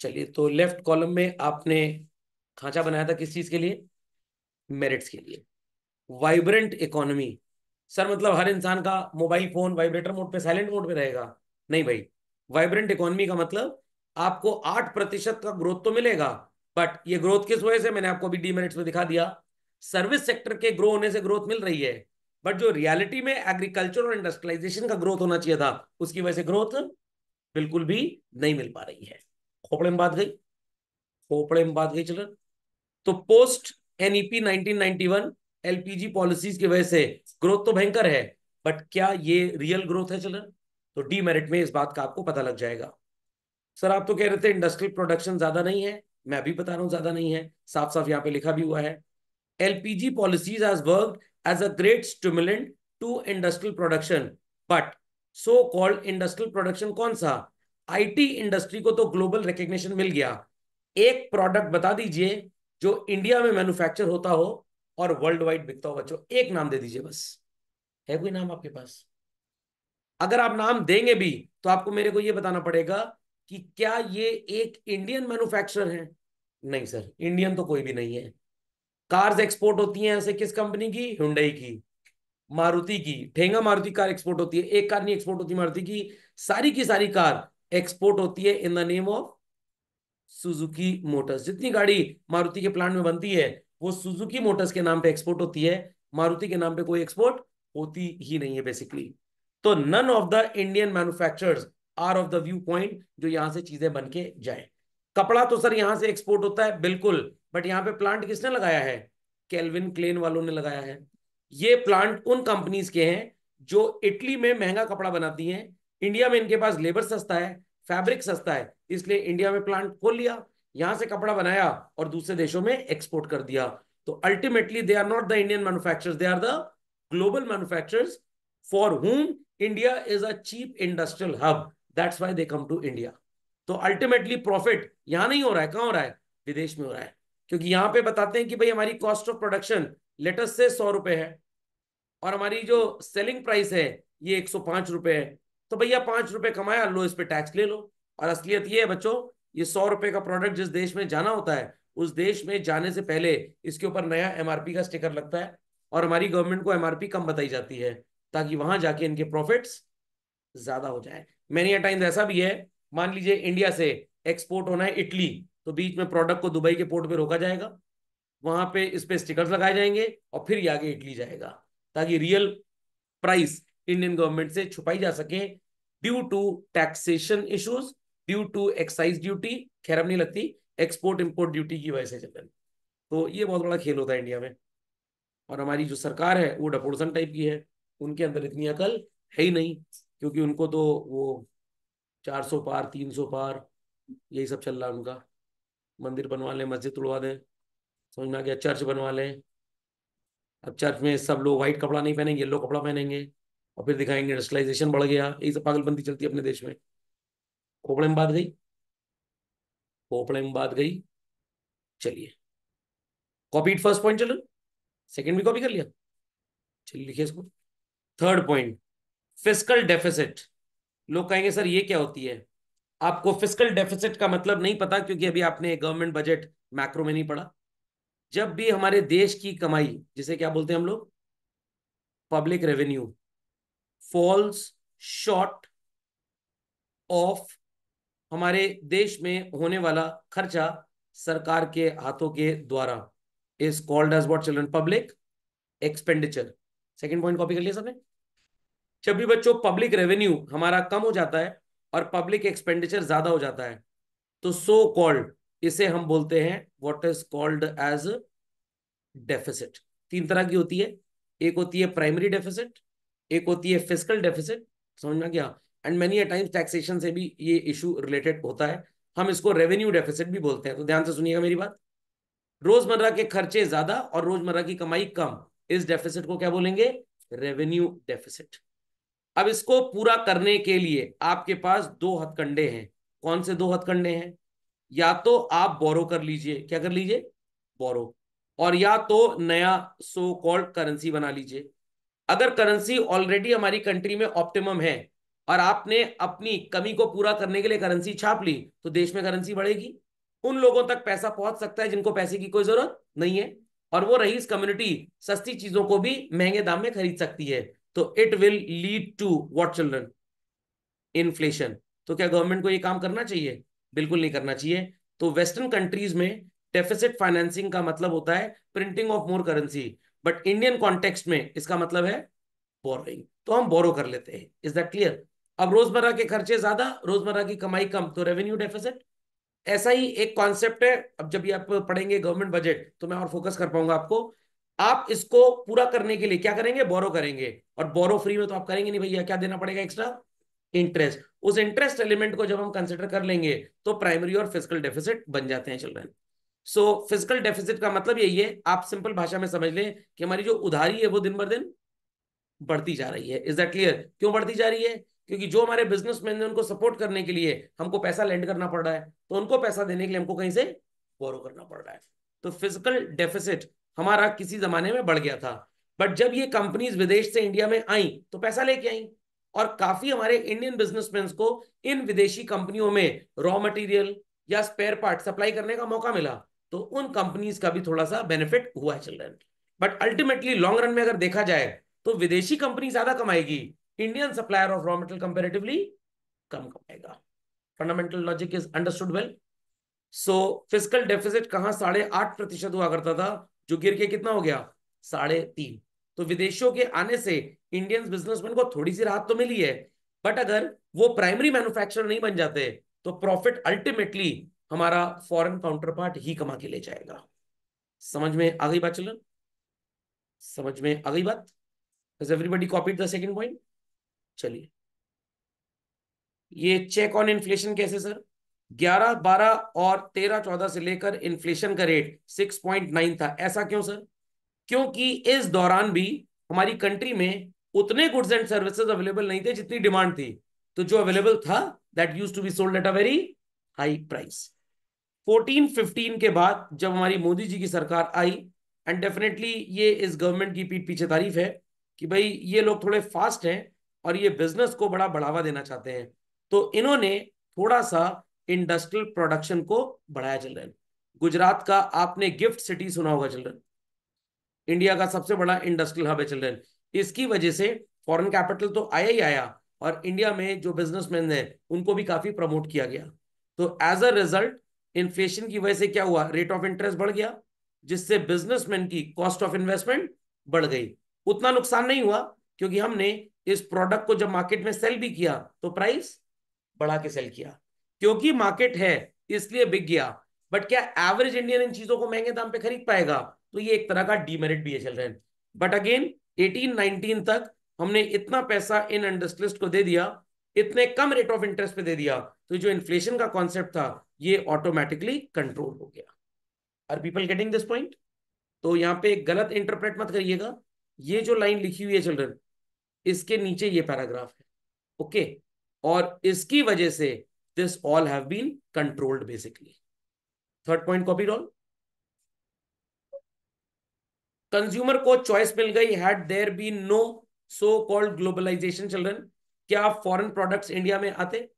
चलिए तो लेफ़्ट कॉलम में आपने खांचा बनाया था किस चीज़ के लिए? मेरिट्स के लिए. वाइब्रेंट इकोनॉमी सर मतलब हर इंसान का मोबाइल फ़ोन वाइब्रेटर मोड पे साइलेंट मोड पे रहेगा? नहीं भाई. वाइब्रेंट इकोनॉमी का मतलब आपको आठ प्रतिशत का ग्रोथ तो मिलेगा बट ये ग्रोथ किस वजह से? मैंने आपको अभी डी मेरिट्स में दिखा दिया. सर्विस सेक्टर के ग्रो होने से ग्रोथ मिल रही है. बट जो रियलिटी में एग्रीकल्चर और इंडस्ट्रियलाइजेशन का ग्रोथ होना चाहिए था, उसकी वजह से ग्रोथ बिल्कुल भी नहीं मिल पा रही है। खोपड़े में बात गई? खोपड़े में बात गई चलन तो पोस्ट एनईपी 1991 एलपीजी पॉलिसीज़ की वजह से ग्रोथ तो भयंकर है बट क्या ये रियल ग्रोथ है चलन तो डी मेरिट में इस बात का आपको पता लग जाएगा। सर आप तो कह रहे थे इंडस्ट्रियल प्रोडक्शन ज़्यादा नहीं है, मैं भी बता रहा हूँ ज़्यादा नहीं है साफ़ साफ़ यहाँ पे लिखा भी हुआ है। LPG policies has worked as a great stimulant to industrial production. But so called industrial production कौन सा? आईटी इंडस्ट्री को तो ग्लोबल रिकग्निशन मिल गया। एक प्रोडक्ट बता दीजिए जो इंडिया में मैन्युफैक्चर होता हो और वर्ल्ड वाइड बिकता हो बच्चों। एक नाम दे दीजिए बस। है कोई नाम आपके पास? अगर आप नाम देंगे भी तो आपको मेरे को यह बताना पड़ेगा कि क्या ये एक इंडियन मैन्युफैक्चरर है? नहीं सर इंडियन तो कोई भी नहीं है। कार्स एक्सपोर्ट होती हैं ऐसे किस कंपनी की? हुंडई की। मारुति की। ठेंगा मारुति कार एक्सपोर्ट होती है। एक कार नहीं एक्सपोर्ट होती मारुति की। सारी की सारी कार एक्सपोर्ट होती है in the name of Suzuki Motors. जितनी गाड़ी मारुति के प्लांट में बनती है, वो सुजुकी मोटर्स के नाम पे एक्सपोर्ट होती है। मारुति के नाम पे कोई एक्सपोर्ट होती ही नहीं है बेसिकली तो none of the Indian manufacturers are of the viewpoint जो यहाँ से चीज़ें बन के जाए। कपड़ा तो सर यहाँ से एक्सपोर्ट होता है, बिल्कुल। बट यहाँ पे प्लांट किसने लगाया है? केल्विन क्लेन वालों ने लगाया है। ये प्लांट उन कंपनीज़ के हैं जो इटली में महँगा कपड़ा बनाती हैं। इंडिया में इनके पास लेबर सस्ता है फैब्रिक सस्ता है, इसलिए इंडिया में प्लांट खोल लिया, यहाँ से कपड़ा बनाया और दूसरे देशों में एक्सपोर्ट कर दिया। तो ultimately they are not the Indian manufacturers they are the global manufacturers for whom India is a cheap industrial hub that's why they come to India तो अल्टीमेटली प्रॉफिट यहाँ नहीं हो रहा है, कहाँ हो रहा है? विदेश में हो रहा है। क्योंकि यहाँ पे बताते हैं कि भाई हमारी कॉस्ट ऑफ़ प्रोडक्शन लेटेस्ट से सौ रुपए है, और हमारी जो सेलिंग प्राइस है, ये एक सौ पाँच रुपए है। तो भैया पाँच रुपए कमाया, लो इस पे टैक्स ले लो। और असलियत ये है बच्चों, ये सौ रुपए का प्रोडक्ट जिस देश में जाना होता है, उस देश में जाने से पहले इसके ऊपर नया एमआरपी का स्टिकर लगता है, और हमारी गवर्नमेंट को एमआरपी कम बताई जाती है, ताकि वहाँ जाके इनके प्रॉफिट्स ज़्यादा हो जाए। मैनी टाइम ऐसा भी है, मान लीजिए इंडिया से एक्सपोर्ट होना है इटली तो बीच में प्रोडक्ट को दुबई के पोर्ट पे रोका जाएगा, वहाँ पे इस पे स्टिकर्स लगाए जाएँगे और फिर ये आगे इटली जाएगा, ताकि रियल प्राइस इंडियन गवर्नमेंट से छुपाई जा सके due to taxation issues due to excise duty खैर नहीं लगती एक्सपोर्ट इम्पोर्ट ड्यूटी की वजह से चलन तो ये बहुत बड़ा खेल होता है इंडिया में। और हमारी जो सरकार है, वो डपोर्सन टाइप की है, उनके अंदर इतनी अकल है ही नहीं, क्योंकि उनको तो वो चार सौ पार, तीन सौ पार, यही सब चल रहा है उनका। मंदिर बनवा लें, मस्जिद तोड़वा दें, समझ में आ गया, चर्च बनवा लें। अब चर्च में सब लोग व्हाइट कपड़ा नहीं पहनेंगे येलो कपड़ा पहनेंगे, और फिर दिखाएँगे इंडस्ट्रियलाइजेशन बढ़ गया यही सब पागलबंदी चलती है अपने देश में। खोपड़े में बात गई? खोपड़े में बात गई? चलिए। कॉपीड फ़र्स्ट पॉइंट चलो। सेकंड भी कॉपी कर लिया। चलिए, लिखिए इसको। थर्ड पॉइंट फ़िज़िकल डेफिसिट लोग कहेंगे, सर, ये क्या होती है? आपको फ़िज़िकल डेफिसिट का मतलब नहीं पता क्योंकि अभी आपने गवर्नमेंट बजट मैक्रो में नहीं पढ़ा। जब भी हमारे देश की कमाई, जिसे क्या बोलते हैं हम लोग? Public revenue falls short of हमारे देश में होने वाला खर्चा सरकार के हाथों के द्वारा। Is called as what children public expenditure second point copy कर लिया सबने? जब भी बच्चों पब्लिक रेवेन्यू हमारा कम हो जाता है और पब्लिक एक्सपेंडिचर ज़्यादा हो जाता है। तो सो कॉल्ड इसे हम बोलते हैं what is called as deficit तीन तरह की होती है। एक होती है प्राइमरी डेफिसिट एक होती है फ़िज़िकल डेफिसिट समझ में गया एंड मेनी टाइम्स टैक्सेशन से भी ये इशू रिलेटेड होता है। हम इसको रेवेन्यू डेफिसिट भी बोलते हैं। तो ध्यान से सुनिएगा मेरी बात। रोज़मर्रा के खर्चे ज़्यादा और रोज़मर्रा की कमाई कम। इस डेफिसिट को क्या बोलेंगे? रेवेन्यू डेफिसिट अब इसको पूरा करने के लिए आपके पास दो हथकंडे हैं। कौन से दो हथकंडे हैं? या तो आप बोरो कर लीजिए। क्या कर लीजिए? बोरो और या तो नया सो कॉल्ड करेंसी बना लीजिए। अगर करेंसी ऑलरेडी हमारी कंट्री में ऑप्टिमम है और आपने अपनी कमी को पूरा करने के लिए करेंसी छाप ली तो देश में करेंसी बढ़ेगी। उन लोगों तक पैसा पहुँच सकता है जिनको पैसे की कोई ज़रूरत नहीं है। और वो रईस कम्युनिटी सस्ती चीज़ों को भी महँगे दाम में खरीद सकती है। तो it will lead to what children inflation तो क्या गवर्नमेंट को ये काम करना चाहिए? बिल्कुल नहीं करना चाहिए। तो वेस्टर्न कंट्रीज़ में डेफिसिट फाइनेंसिंग का मतलब होता है printing of more currency but Indian context में इसका मतलब है बोरोइंग तो हम बोरो कर लेते हैं। इज़ दैट क्लियर अब रोज़मर्रा के खर्चे ज़्यादा, रोज़मर्रा की कमाई कम तो रेवेन्यू डेफिसिट ऐसा ही एक कॉन्सेप्ट है। अब जब ये आप पढ़ेंगे गवर्नमेंट बजट तो मैं और फोकस कर पाऊँगा आपको। आप इसको पूरा करने के लिए क्या करेंगे? बोरो करेंगे। और बोरो फ्री में तो आप करेंगे नहीं भैया। क्या देना पड़ेगा एक्स्ट्रा इंटरेस्ट उस इंटरेस्ट एलिमेंट को जब हम कंसिडर कर लेंगे तो प्राइमरी और फ़िज़िकल डेफिसिट बन जाते हैं चिल्ड्रन सो फ़िज़िकल डेफिसिट का मतलब यही है, आप सिंपल भाषा में समझ लें कि हमारी जो उधारी है, वो दिन बर दिन बढ़ती जा रही है। इज़ दैट क्लियर क्यों बढ़ती जा रही है? क्योंकि जो हमारे बिजनेसमैन है, उनको सपोर्ट करने के लिए हमको पैसा लेंड करना पड़ रहा है। तो उनको पैसा देने के लिए हमको कहीं से बोरो करना पड़ रहा है। तो फ़िज़िकल डेफिसिट हमारा किसी जमाने में बढ़ गया था। बट जब ये कंपनीज़ विदेश से इंडिया में आई तो पैसा लेके आई। और काफ़ी हमारे इंडियन बिजनेसमैन को इन विदेशी कंपनियों में रॉ मटेरियल या स्पेयर पार्ट सप्लाई करने का मौका मिला। तो उन कंपनीज़ का भी थोड़ा सा बेनिफिट हुआ है children but ultimately long run में अगर देखा जाए तो विदेशी कंपनी ज़्यादा कमाएगी। Indian supplier of raw material comparatively कम कमाएगा। Fundamental logic is understood well so physical deficit कहाँ साढ़े आठ प्रतिशत हुआ करता था? जो गिर के कितना हो गया? साढ़े तीन। तो विदेशों के आने से इंडियन बिजनेसमैन को थोड़ी सी राहत तो मिली है बट अगर वो प्राइमरी मैन्युफैक्चरर नहीं बन जाते तो प्रॉफिट अल्टीमेटली हमारा फॉरेन काउंटर पार्ट ही कमा के ले जाएगा। समझ में आ गई बात चलन समझ में आ गई बात? Everybody copied the second point चलिए। ये चेक ऑन इन्फ्लेशन कैसे सर 11 12 और 13 14 से लेकर इन्फ्लेशन का रेट 6.9 था। ऐसा क्यों सर क्योंकि इस दौरान भी हमारी कंट्री में उतने गुड्स एंड सर्विसेज़ अवेलेबल नहीं थे जितनी डिमांड थी। तो जो अवेलेबल था that use to be sold at a very high price 14 15 के बाद जब हमारी मोदी जी की सरकार आई एंड डेफिनेटली ये इस गवर्नमेंट की पीठ पीछे तारीफ़ है कि भाई ये लोग थोड़े फास्ट हैं और ये बिज़नेस को बड़ा बढ़ावा देना चाहते हैं। तो इन्होंने थोड़ा सा इंडस्ट्रियल प्रोडक्शन को बढ़ाया चल रहा गुजरात का आपने गिफ्ट सिटी सुना होगा चिल्ड्रन इंडिया का सबसे बड़ा इंडस्ट्रियल हब है चिल्ड्रन इसकी वजह से फॉरेन कैपिटल तो आया ही आया और इंडिया में जो बिजनेसमैन है, उनको भी काफ़ी प्रमोट किया गया। तो एज अ रिज़ल्ट इन्फ्लेशन की वजह से क्या हुआ? रेट ऑफ़ इंटरेस्ट बढ़ गया, जिससे बिजनेसमैन की कॉस्ट ऑफ़ इन्वेस्टमेंट बढ़ गई। उतना नुकसान नहीं हुआ, क्योंकि हमने इस प्रोडक्ट को जब मार्केट में सेल भी किया तो प्राइस बढ़ा के सेल किया। क्योंकि मार्केट है, इसलिए बिक गया। बट क्या एवरेज इंडियन इन चीज़ों को महँगे दाम पे खरीद पाएगा? तो ये एक तरह का डीमेरिट भी है चल रहे हैं। बट अगेन 18 19 तक हमने इतना पैसा इन इंडस्ट्रियलिस्ट को दे दिया, इतने कम रेट ऑफ़ इंटरेस्ट पे दे दिया तो जो इन्फ्लेशन का कॉन्सेप्ट था, ये ऑटोमेटिकली कंट्रोल हो गया। Are people getting this point तो यहाँ पे गलत इंटरप्रेट मत करिएगा। ये जो लाइन लिखी हुई है चिल्ड्रन इसके नीचे ये पैराग्राफ है ओके okay? और इसकी वजह से this all have been controlled basically third point copy all consumer को चॉइस मिल गई had there be no so called globalisation children क्या फॉरेन प्रोडक्ट्स इंडिया में आते?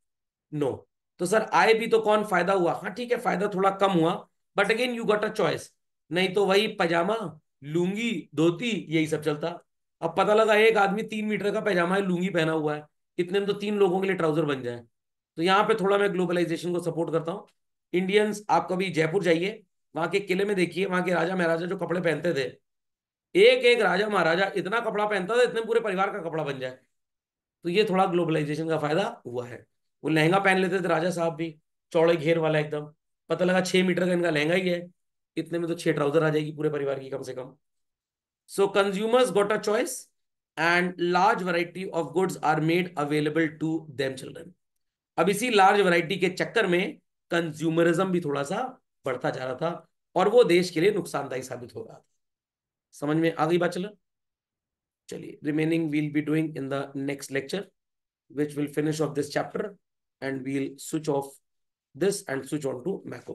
No no. तो सर आए भी तो कौन फ़ायदा हुआ? हाँ ठीक है, फ़ायदा थोड़ा कम हुआ but again you got a choice नहीं तो वही पजामा, लुंगी, धोती, यही सब चलता। अब पता लगा एक आदमी तीन मीटर का पैजामा है, लुंगी पहना हुआ है। इतने में तो तीन लोगों के लिए ट्राउज़र बन जाए। तो यहाँ पे थोड़ा मैं ग्लोबलाइजेशन को सपोर्ट करता हूँ। इंडियंस आप कभी जयपुर जाइए, वहाँ के किले में देखिए, वहाँ के राजा महाराजा जो कपड़े पहनते थे। एक एक राजा महाराजा इतना कपड़ा पहनता था, इतने पूरे परिवार का कपड़ा बन जाए। तो ये थोड़ा ग्लोबलाइजेशन का फ़ायदा हुआ है। वो लहंगा पहन लेते थे राजा साहब भी, चौड़े घेर वाला एकदम। पता लगा छह मीटर का इनका लहंगा ही है। इतने में तो छह ट्राउज़र आ जाएगी पूरे परिवार की कम से कम। So consumers got a choice and large variety of goods are made available to them children अब इसी लार्ज वैरायटी के चक्कर में कंज्यूमरिज्म भी थोड़ा सा बढ़ता जा रहा था और वो देश के लिए नुकसानदायी साबित हो रहा था। समझ में आ गई बात चला? चलिए remaining we'll be doing in the next lecture which will finish off this chapter and we'll switch off this and switch on to Mac